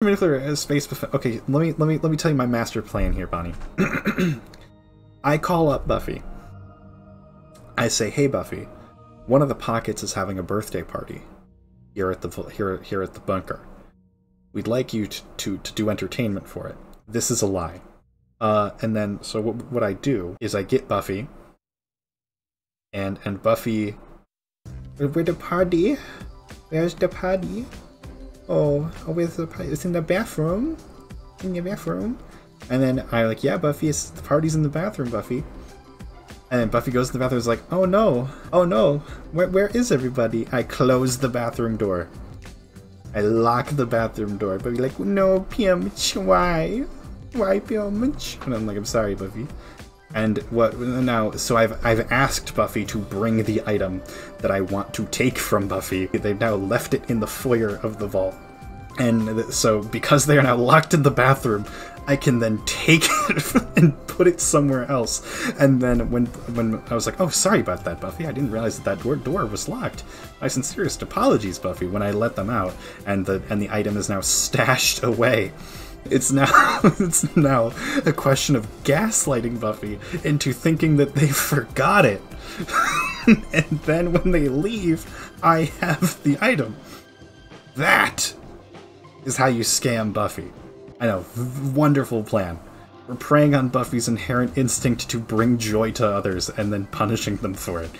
Nuclear space. Buff- okay, let me let me let me tell you my master plan here, Bonnie. I call up Buffy. I say, "Hey, Buffy, one of the pockets is having a birthday party here at the here here at the bunker. We'd like you to to, to do entertainment for it. This is a lie." Uh, and then so what, what I do is I get Buffy, and and Buffy, where the party? Where's the party? Oh, where's the? It's in the bathroom. In the bathroom. And then I like, yeah, Buffy, it's, the party's in the bathroom, Buffy. And then Buffy goes to the bathroom. Is like, oh no, oh no, where where is everybody? I close the bathroom door. I lock the bathroom door. Buffy like, no, PM, why? Why PM? And I'm like, I'm sorry, Buffy. And what now? So I've I've asked Buffy to bring the item that I want to take from Buffy. They've now left it in the foyer of the vault, and so because they are now locked in the bathroom, I can then take it and put it somewhere else. And then when when I was like, "Oh, sorry about that, Buffy. I didn't realize that that door, door was locked. My sincerest apologies, Buffy." When I let them out, and the and the item is now stashed away. It's now it's now a question of gaslighting Buffy into thinking that they forgot it. and then when they leave, I have the item. That is how you scam Buffy. I know, wonderful plan. We're preying on Buffy's inherent instinct to bring joy to others and then punishing them for it.